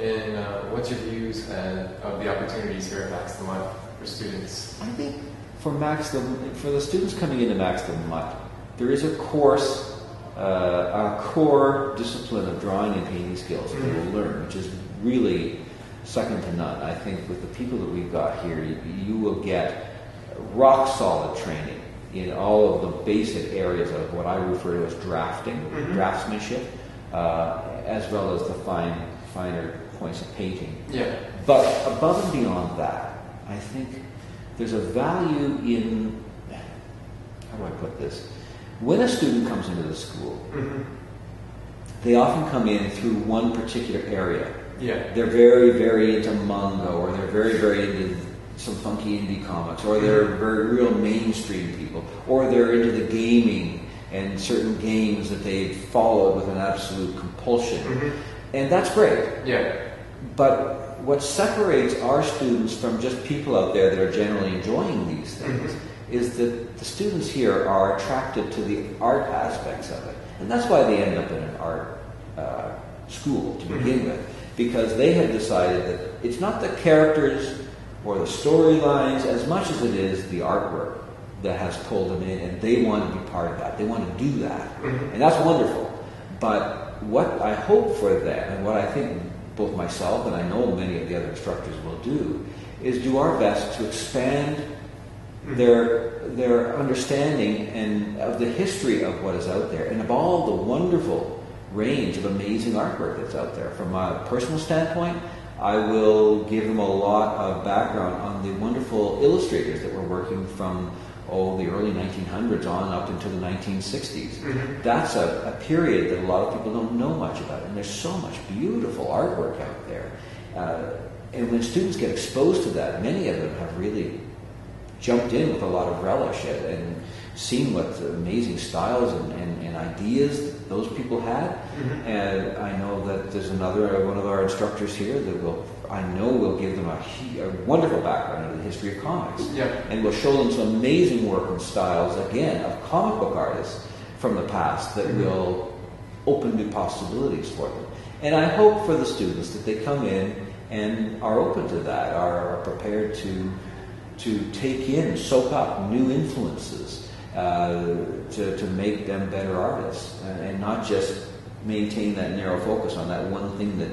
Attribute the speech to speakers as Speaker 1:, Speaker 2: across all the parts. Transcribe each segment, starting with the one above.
Speaker 1: And uh, what's your views uh, of the opportunities here at Max the Mutt for students?
Speaker 2: I think for Max the for the students coming into Max the Mutt, there is a course, uh, a core discipline of drawing and painting skills that they will learn, which is really second to none. I think with the people that we've got here, you, you will get rock solid training in all of the basic areas of what I refer to as drafting,
Speaker 1: Mhm.
Speaker 2: draftsmanship, uh, as well as the fine, finer points of painting.
Speaker 1: Yeah.
Speaker 2: But above and beyond that, I think there's a value in how do I put this? When a student comes into the school,
Speaker 1: hmm
Speaker 2: they often come in through one particular area.
Speaker 1: Yeah.
Speaker 2: They're very, very into manga, or they're very, very into some funky indie comics, or they're very real mainstream people, or they're into the gaming and certain games that they've followed with an absolute compulsion.
Speaker 1: Mhm.
Speaker 2: And that's great.
Speaker 1: Yeah.
Speaker 2: But what separates our students from just people out there that are generally enjoying these things is that the students here are attracted to the art aspects of it. And that's why they end up in an art uh, school to begin with, because they have decided that it's not the characters or the storylines as much as it is the artwork that has pulled them in, and they want to be part of that. They want to do that.
Speaker 1: Mhm.
Speaker 2: And that's wonderful. But what I hope for them, and what I think both myself and I know many of the other instructors will do, is do our best to expand their their understanding and of the history of what is out there and of all the wonderful range of amazing artwork that's out there. From a personal standpoint, I will give them a lot of background on the wonderful illustrators that were working from oh the early 1900s on up until the 1960s.
Speaker 1: Mhm.
Speaker 2: That's a, a period that a lot of people don't know much about, and there's so much beautiful artwork out there. Uh, and when students get exposed to that, many of them have really jumped in with a lot of relish and, and seen what amazing styles and, and, and ideas those people had.
Speaker 1: Mhm.
Speaker 2: And I know that there's another one of our instructors here that will, I know, will give them a, a wonderful background in the history of comics
Speaker 1: Yeah.
Speaker 2: and will show them some amazing work and styles again of comic book artists from the past that will open new possibilities for them. And I hope for the students that they come in and are open to that, are, are prepared to to take in, soak up new influences uh, to, to make them better artists and, and not just maintain that narrow focus on that one thing that,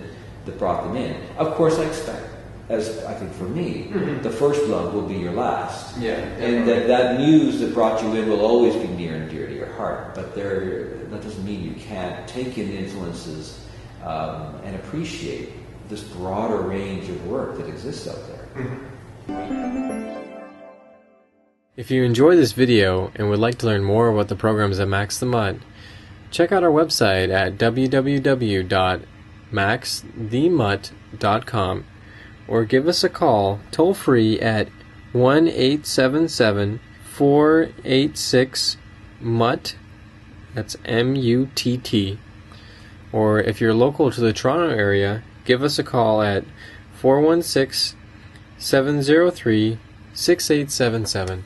Speaker 2: that brought them in. Of course, I expect, as I think for me,
Speaker 1: Mhm.
Speaker 2: the first love will be your last.
Speaker 1: Yeah.
Speaker 2: And that, that muse that brought you in will always be near and dear to your heart. But there, that doesn't mean you can't take in influences um, and appreciate this broader range of work that exists out there.
Speaker 1: Mhm.
Speaker 3: If you enjoy this video and would like to learn more about the programs at Max the Mutt, check out our website at www.maxthemutt.com or give us a call toll free at 1 877 486 MUTT. That's M U T T. Or if you're local to the Toronto area, give us a call at 416 703 6877.